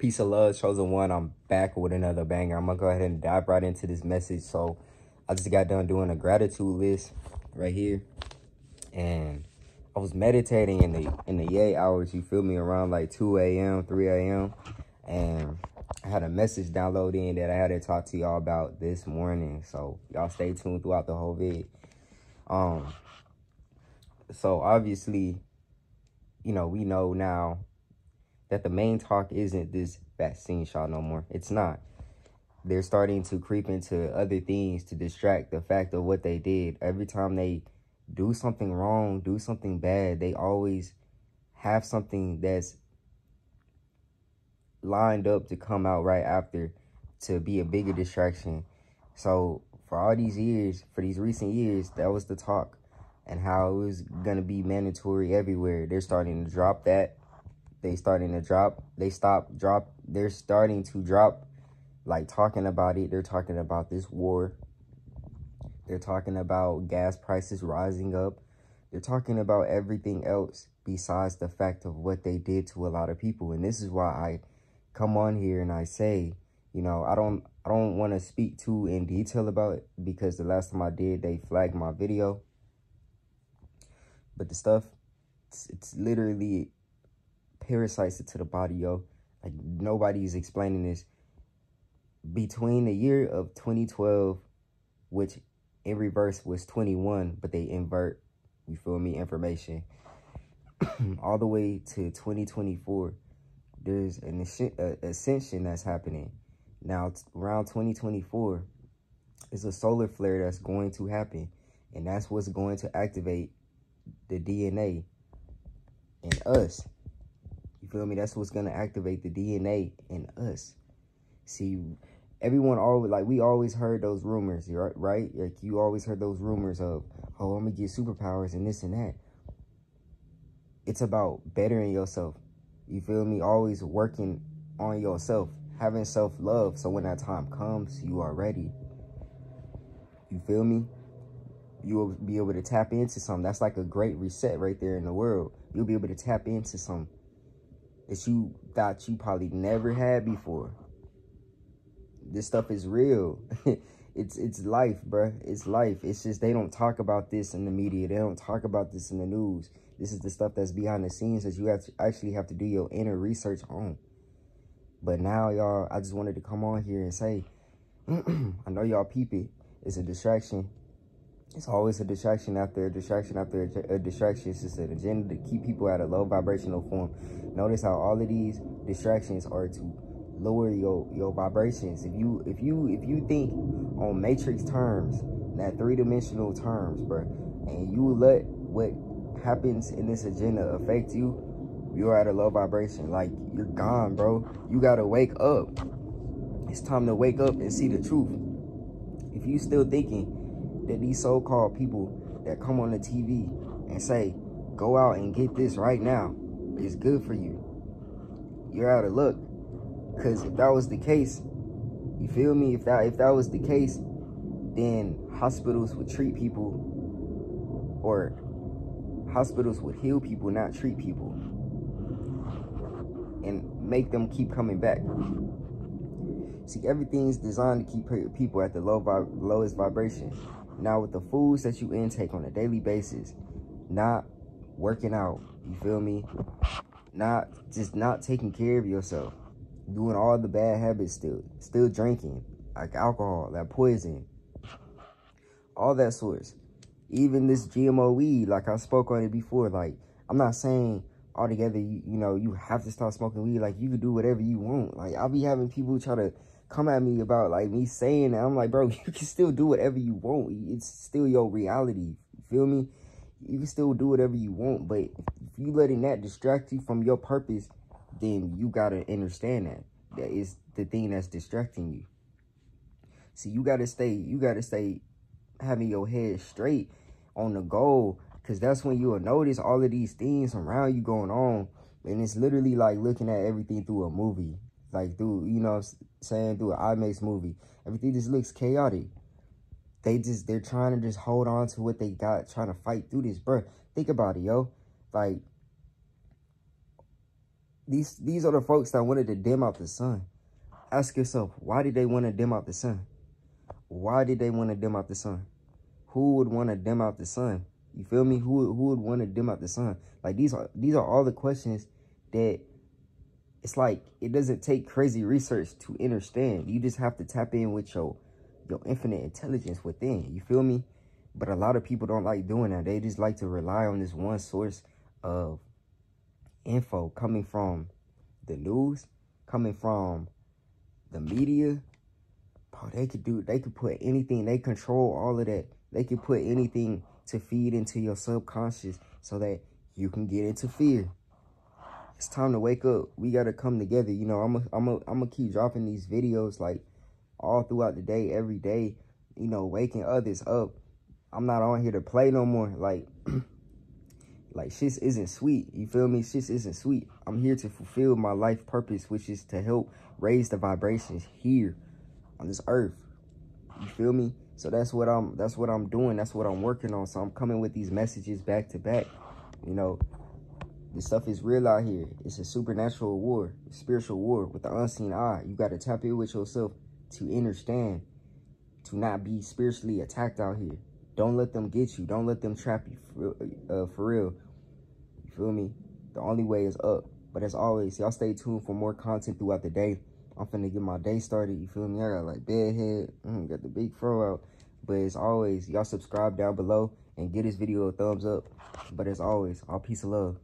Peace of love, chosen one. I'm back with another banger. I'm gonna go ahead and dive right into this message. So I just got done doing a gratitude list right here. And I was meditating in the in the yay hours, you feel me, around like 2 a.m., 3 a.m. And I had a message downloaded in that I had to talk to y'all about this morning. So y'all stay tuned throughout the whole vid. Um so obviously, you know, we know now that the main talk isn't this vaccine shot no more. It's not. They're starting to creep into other things to distract the fact of what they did. Every time they do something wrong, do something bad, they always have something that's lined up to come out right after to be a bigger distraction. So for all these years, for these recent years, that was the talk and how it was going to be mandatory everywhere. They're starting to drop that they starting to drop. They stop drop. They're starting to drop, like talking about it. They're talking about this war. They're talking about gas prices rising up. They're talking about everything else besides the fact of what they did to a lot of people. And this is why I come on here and I say, you know, I don't I don't want to speak too in detail about it because the last time I did, they flagged my video. But the stuff, it's, it's literally parasites into the body, yo. Like nobody's explaining this. Between the year of 2012, which in reverse was 21, but they invert, you feel me, information, all the way to 2024, there's an uh, ascension that's happening. Now, around 2024, is a solar flare that's going to happen. And that's what's going to activate the DNA in us feel me? That's what's gonna activate the DNA in us. See, everyone always like we always heard those rumors, right? Right? Like you always heard those rumors of, oh, I'm gonna get superpowers and this and that. It's about bettering yourself. You feel me? Always working on yourself, having self love. So when that time comes, you are ready. You feel me? You will be able to tap into something. That's like a great reset right there in the world. You'll be able to tap into some that you thought you probably never had before. This stuff is real. it's it's life, bruh. It's life. It's just they don't talk about this in the media. They don't talk about this in the news. This is the stuff that's behind the scenes that you have to actually have to do your inner research on. But now, y'all, I just wanted to come on here and say, I know y'all peep it. It's a distraction. It's always a distraction after a distraction after a, distraction. It's just an agenda to keep people at a low vibrational form. Notice how all of these distractions are to lower your your vibrations. If you if you if you think on matrix terms, that three dimensional terms, bro, and you let what happens in this agenda affect you, you're at a low vibration. Like you're gone, bro. You gotta wake up. It's time to wake up and see the truth. If you still thinking that these so-called people that come on the TV and say, go out and get this right now is good for you. You're out of luck. Because if that was the case, you feel me? If that if that was the case, then hospitals would treat people or hospitals would heal people, not treat people. And make them keep coming back. See, everything's designed to keep people at the low lowest vibration. Now with the foods that you intake on a daily basis, not working out, you feel me? Not just not taking care of yourself, doing all the bad habits still, still drinking, like alcohol, that poison, all that sorts. Even this GMO weed, like I spoke on it before, like I'm not saying altogether, you, you know, you have to stop smoking weed. Like you can do whatever you want. Like I'll be having people try to come at me about like me saying that. I'm like, bro, you can still do whatever you want. It's still your reality. You feel me? You can still do whatever you want, but if you letting that distract you from your purpose, then you gotta understand that. That is the thing that's distracting you. See, you gotta stay, you gotta stay having your head straight on the goal. Cause that's when you'll notice all of these things around you going on. And it's literally like looking at everything through a movie like through you know saying through an IMAX movie. Everything just looks chaotic. They just they're trying to just hold on to what they got, trying to fight through this, bro. Think about it, yo. Like These these are the folks that wanted to dim out the sun. Ask yourself, why did they want to dim out the sun? Why did they want to dim out the sun? Who would want to dim out the sun? You feel me? Who who would want to dim out the sun? Like these are these are all the questions that it's like it doesn't take crazy research to understand. You just have to tap in with your your infinite intelligence within. You feel me? But a lot of people don't like doing that. They just like to rely on this one source of info coming from the news, coming from the media. Oh, they could do they could put anything, they control all of that. They could put anything to feed into your subconscious so that you can get into fear. It's time to wake up. We gotta come together. You know, I'm a, I'm a, I'm gonna keep dropping these videos like all throughout the day, every day. You know, waking others up. I'm not on here to play no more. Like, like shit isn't sweet. You feel me? Shit isn't sweet. I'm here to fulfill my life purpose, which is to help raise the vibrations here on this earth. You feel me? So that's what I'm that's what I'm doing. That's what I'm working on. So I'm coming with these messages back to back. You know, this stuff is real out here. It's a supernatural war, spiritual war with the unseen eye. You got to tap in with yourself to understand, to not be spiritually attacked out here. Don't let them get you. Don't let them trap you for, uh, for real. You feel me? The only way is up. But as always, y'all stay tuned for more content throughout the day. I'm finna get my day started. You feel me? I got like bedhead. Mm, got the big fro out. But as always, y'all subscribe down below and give this video a thumbs up. But as always, all peace and love.